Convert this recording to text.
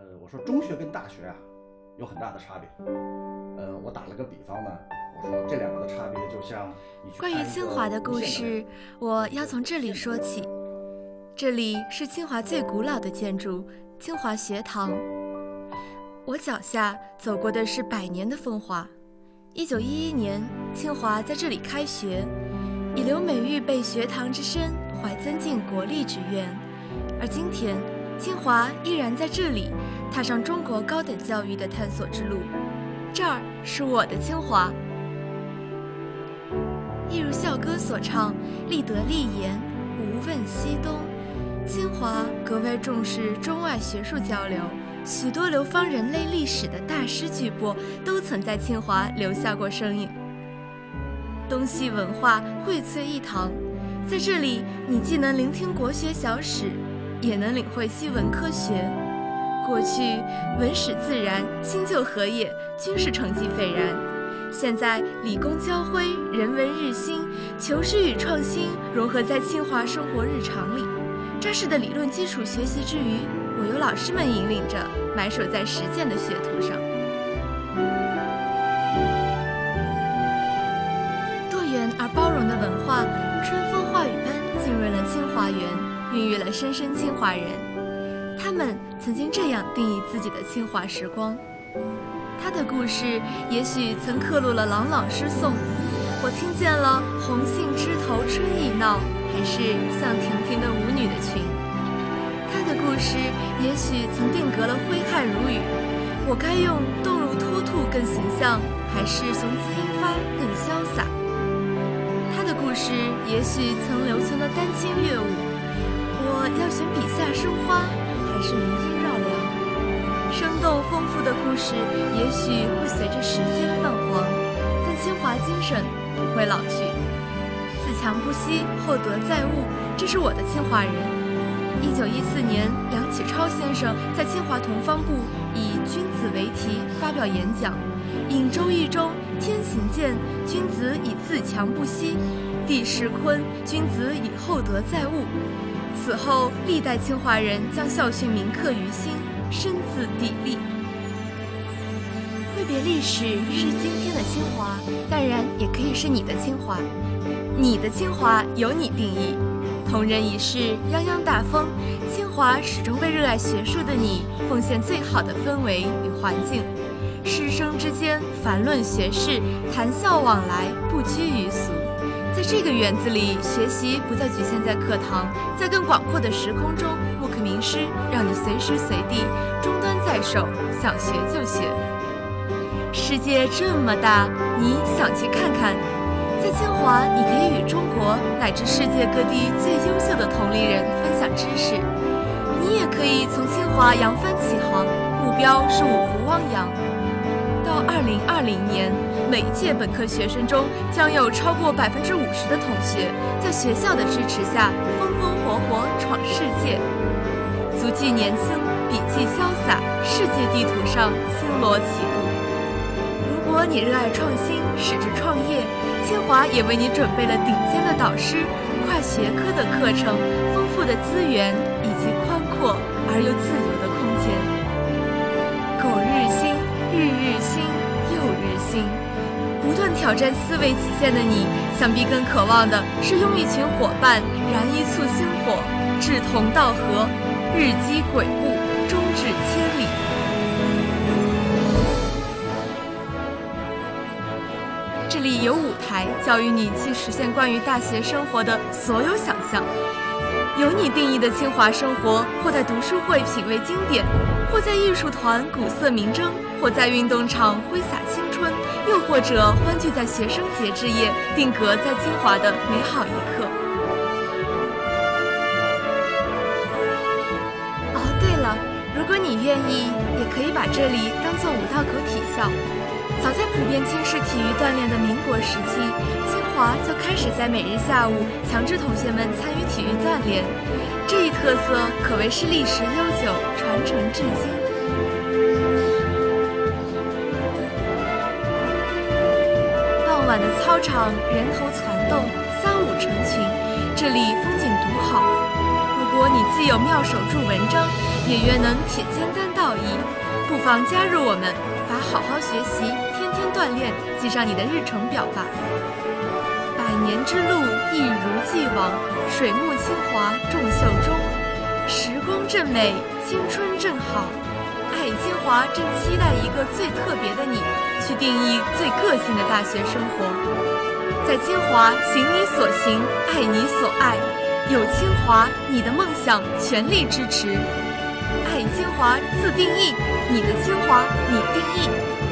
呃，我说中学跟大学啊有很大的差别。呃，我打了个比方呢，我说这两个的差别就像你关于清华的故事，我要从这里说起。这里是清华最古老的建筑——清华学堂。我脚下走过的是百年的风华。一九一一年，清华在这里开学，以留美誉备学堂之身，怀增进国立之愿。而今天，清华依然在这里踏上中国高等教育的探索之路。这儿是我的清华。一如校歌所唱：“立德立言，无问西东。”清华格外重视中外学术交流，许多流芳人类历史的大师巨擘都曾在清华留下过身影。东西文化荟萃一堂，在这里你既能聆听国学小史，也能领会西文科学。过去文史自然、新旧河野均是成绩斐然，现在理工交辉，人文日新，求知与创新融合在清华生活日常里。扎实的理论基础学习之余，我由老师们引领着，埋首在实践的学途上。多元而包容的文化，春风化雨般浸润了清华园，孕育了莘莘清华人。他们曾经这样定义自己的清华时光。他的故事也许曾刻录了朗朗诗颂，我听见了红杏枝头春意闹，还是像亭亭的舞女的裙。他的故事也许曾定格了挥汗如雨，我该用动如脱兔更形象，还是雄姿英发更潇洒？他的故事也许曾留存了丹青乐舞，要选笔下生花，还是余音绕梁？生动丰富的故事也许会随着时间泛黄，但清华精神不会老去。自强不息，厚德载物，这是我的清华人。一九一四年，梁启超先生在清华同方部以“君子”为题发表演讲，引《周易》中“天行健，君子以自强不息；地势坤，君子以厚德载物”。此后，历代清华人将校训铭刻于心，深自砥砺。挥别历史是今天的清华，当然也可以是你的清华。你的清华由你定义。同人一世，泱泱大风，清华始终为热爱学术的你奉献最好的氛围与环境。师生之间谈论学事，谈笑往来，不拘于俗。在这个园子里，学习不再局限在课堂，在更广阔的时空中，慕课名师让你随时随地，终端在手，想学就学。世界这么大，你想去看看？在清华，你可以与中国乃至世界各地最优秀的同龄人分享知识。你也可以从清华扬帆起航，目标是五湖汪洋。到二零二零年，每一届本科学生中将有超过百分之五十的同学在学校的支持下风风火火闯世界。足迹年轻，笔迹潇洒，世界地图上星罗棋布。如果你热爱创新，矢志创业，清华也为你准备了顶尖的导师、跨学科的课程、丰富的资源以及宽阔而又自由的空间。苟日新，日日新，又日新。不断挑战思维极限的你，想必更渴望的是拥一群伙伴，燃一簇星火，志同道合，日积跬步，终至千里。这里有舞台，教育你去实现关于大学生活的所有想象。有你定义的清华生活，或在读书会品味经典，或在艺术团鼓瑟明筝，或在运动场挥洒青，又或者欢聚在学生节之夜，定格在清华的美好一刻。哦，对了，如果你愿意，也可以把这里当做五道口体校。早在普遍轻视体育锻炼的民国时期，清华就开始在每日下午强制同学们参与体育锻炼，这一特色可谓是历史悠久，传承至今。晚的操场人头攒动，三五成群，这里风景独好。如果你既有妙手著文章，也愿能铁肩担道义，不妨加入我们，把好好学习、天天锻炼记上你的日程表吧。百年之路一如既往，水木清华众秀中，时光正美，青春正好。华正期待一个最特别的你，去定义最个性的大学生活。在清华，行你所行，爱你所爱。有清华，你的梦想全力支持。爱清华，自定义，你的清华，你定义。